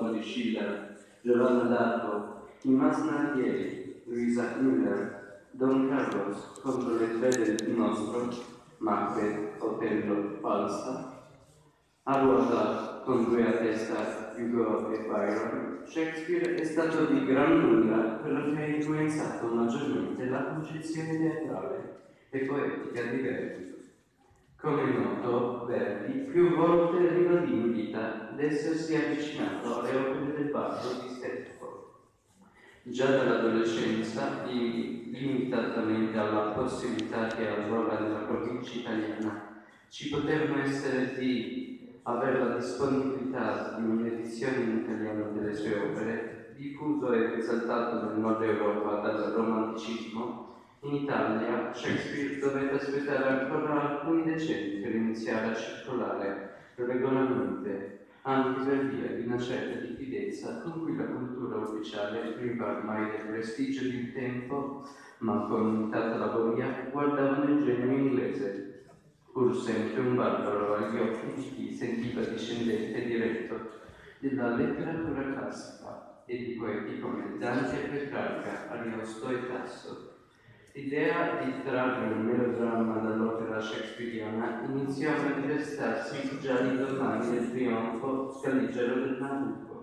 4 di Schiller, Giovanna d'Arco, i Masnadieri, Luisa Müller, Don Carlos contro le tre del nostro, Macbeth, Otello, Falstaff, a ruota con due a testa Hugo e Byron, Shakespeare è stato di gran lunga quello che ha influenzato maggiormente la concezione teatrale e poetica di Verdi. Come noto, Verdi più volte ribadì in vita d'essersi avvicinato alle opere del bardo di Stedford. Già dall'adolescenza, limitatamente alla possibilità che allora nella provincia italiana ci potevano essere di avere la disponibilità di un'edizione in italiano delle sue opere, diffuso e esaltato nel nord Europa dal romanticismo, in Italia Shakespeare dovette aspettare ancora alcuni decenni per iniziare a circolare regolarmente, anche per via di una certa diffidenza con cui la cultura ufficiale, priva ormai del prestigio di un tempo, ma con limitata laboria, guardava nel genio inglese, pur sempre un barbaro agli occhi di chi sentiva discendente diretto della letteratura classica e di poeti come Dante, Petrarca, Ariosto e Tasso. L'idea di trarre un melodramma dall'opera shakespeariana iniziò a manifestarsi già nei domani del trionfo scaligero del Nabucco